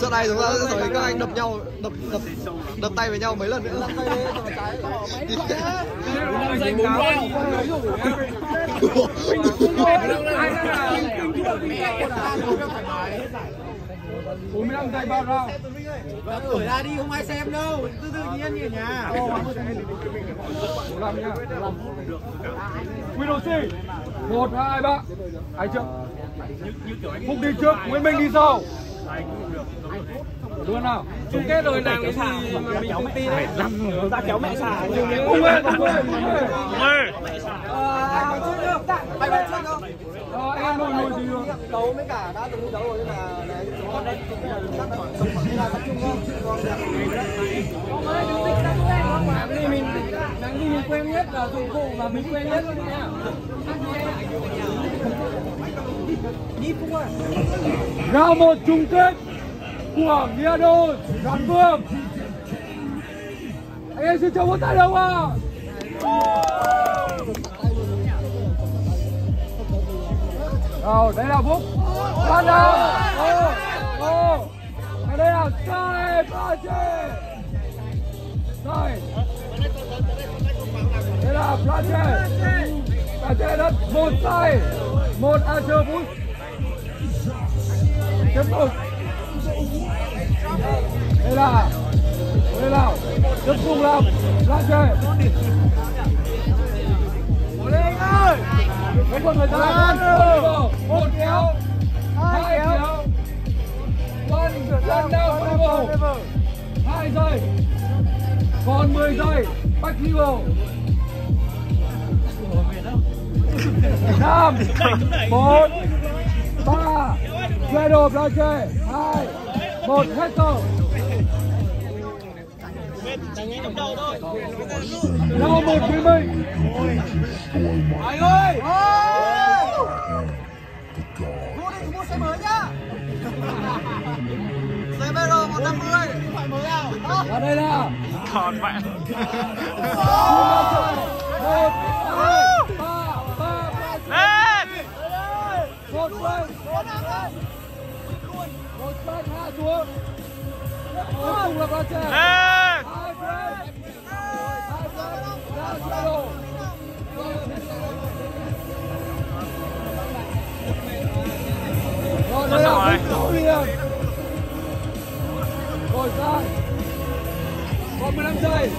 Trận này chúng ta sẽ thấy các anh đập nhau, đập đập đập tay với nhau mấy lần nữa. Bốn mươi lăm giây bao rau Vâng, thổi ra đi không ai xem đâu, Tự tự nhiên nhỉ nhà. bốn mươi lăm nhá quy đồ xì một hai ba ai chưa phúc đi trước nguyễn minh đi sau. Luôn nào. Chung kết rồi làm cái gì mà mình công ty đấy Ta kéo mẹ xả. cùng ơi cùng ơi cùng ơi không? Ờ, anh em ngồi ngồi gì rồi Đấu với cả đã từng đấu rồi nhưng mà đấy, chúng con đây chắc là sống khoảng thời gian chung không? Còn Cái gì mình cái gì mình quen nhất là dụng cụ và mình quen nhất. Nha ra một chung kết của Miado Đoàn Vương. Anh em xin chào một tay đâu à Rồi, đây là Phúc. Văn Nam Ô, ô. Và đây là Sky Pache Rồi Đây là Pache Pache đất một tay. Một Archer Bush Tiếp tục Đây là Đây là Tiếp tục là Pache Lên ơi. Không còn thời gian. Một kéo. Hai kéo. One One down Volleyball Hai giây. Còn 10 giây. Back level năm bốn ba. Shadow Blache hai một hết giờ Đâu một với mình Anh ơi. Vô địch mua xe mới nhá CBR 150 Phải mới nào. Và đây là còn mẹ. Một hai một quay một quay hạ xuống cuối cùng là Blache lên hai quay hai quay ra Shadow Rồi đây là Rồi. Victoria Rồi sang Còn 15 giây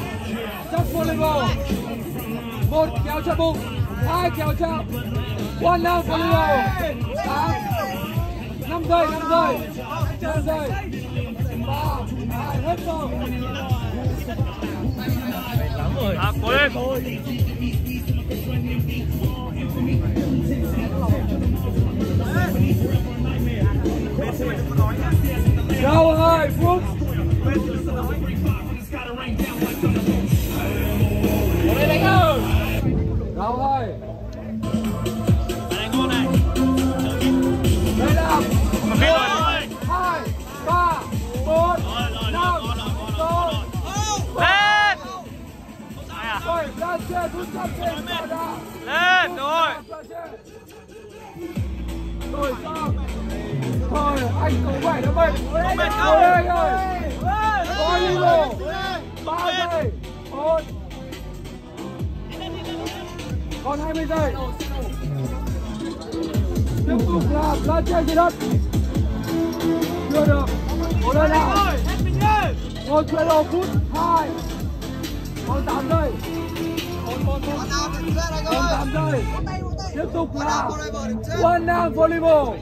Chắc volleyball Một kéo chặt bụng Hai kéo cho One down volleyball Tám năm giây, năm giây năm giây ba hai hết giờ à, cố lên Chào hai bảy ra xe rút ra trên lên rồi. rồi thôi anh không phải đâu bệnh Không Thôi đâu. anh ơi coi đi bộ ba giây. Một. Còn 20 giây. Tiếp tục là lá chơi trên đất. Chưa được. Một đây nào. một đầu phút. Hai. Còn 8 giây còn 8 giây tiếp tục là One down volleyball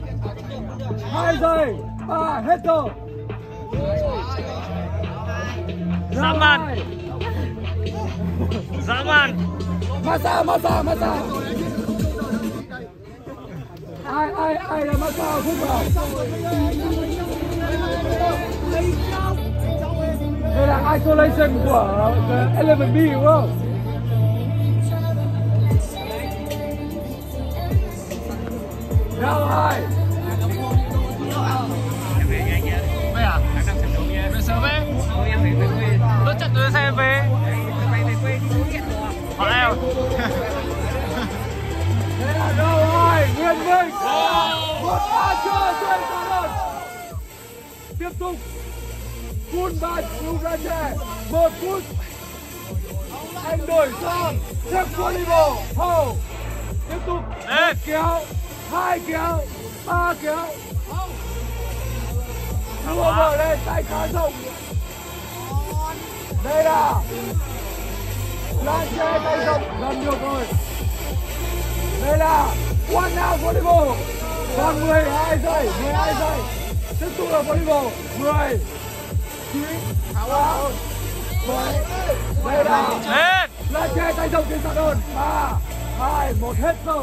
hai giây ba hết giờ Dã man. dã man Masa, masa, masa. Ai, ai, ai là massage phút vào. Đây là isolation của cái Element B đúng không? Round hai. Vậy à? Về sớm ấy Đốt trận đưa xe về Họ leo round hai. Nguyên Minh. một trên sàn đơn tiếp tục phun ba cứu ra trẻ một phút anh đổi sang check volleyball hầu tiếp tục kéo hai kéo ba kéo đua mở lên tay khá rộng đây là lan che tay rộng gần được rồi. Đây là one now volleyball. Còn 12 giây 12 giây. Tiếp tục là volleyball. 10 9 8 7 đây là lan che tay rộng trên sàn đơn 3 2 1 hết giờ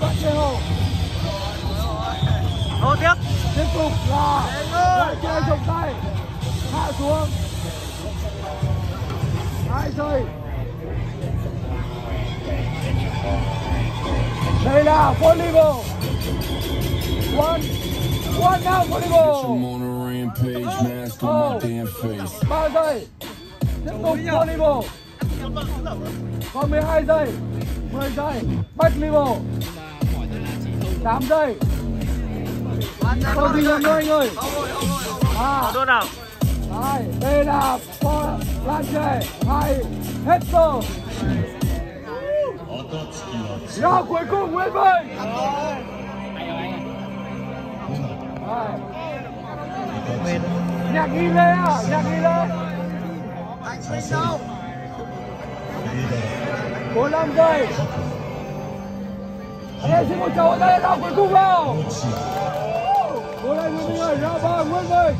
bắt chơi hô Hô tiếp tiếp tục là lại chơi dùng tay hạ xuống hai giây đây là volleyball one one now volleyball rampage, mask on my damn face. ba giây tiếp tục volleyball còn 12 giây 10 giây back volleyball 8 giây không gì nữa anh ơi. À. Đua nào? Hai đây là po lan trẻ hai hết giờ. Ra cuối cùng nguyễn Hai. nhạc ghi lê à? Nhạc ghi lê bốn năm giây anh em xin một chào ở đây ra cuối cùng nào bốn anh nguyễn bình ơi ra ba nguyễn bình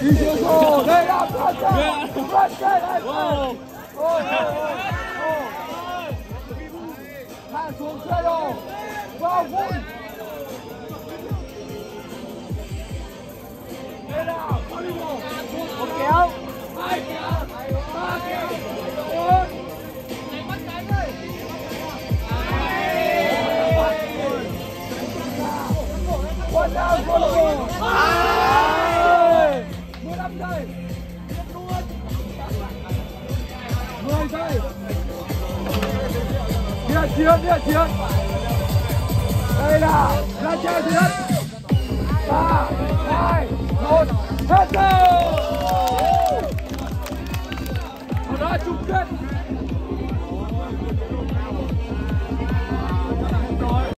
đi chưa rồi đây là Frank Frank đây ôi ôi ôi hạ xuống xe đồ vào vui đây là volleyball một kéo hai kéo ba Địa chiến, địa chiến. Đây là là chơi thứ nhất. 3, 2,